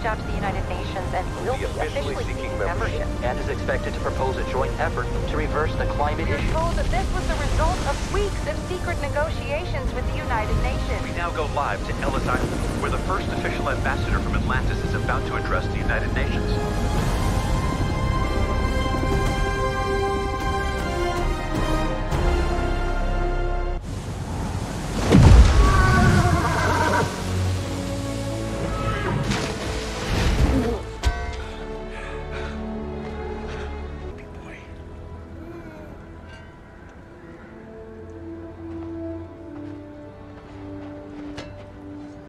reached out to the United Nations and will be officially, officially seeking membership. And is expected to propose a joint effort to reverse the climate We're issue. told that this was the result of weeks of secret negotiations with the United Nations. We now go live to Ellis Island, where the first official ambassador from Atlantis is about to address the United Nations.